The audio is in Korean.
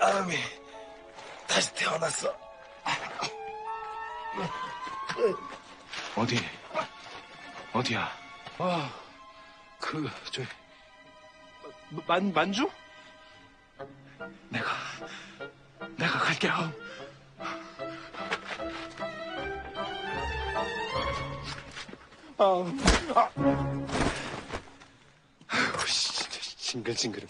아음이 다시 태어났어. 어디? 어디야? 아, 그, 저, 만, 만주? 내가, 내가 갈게 요. 아, 아. 씨, 진짜 징글징글해.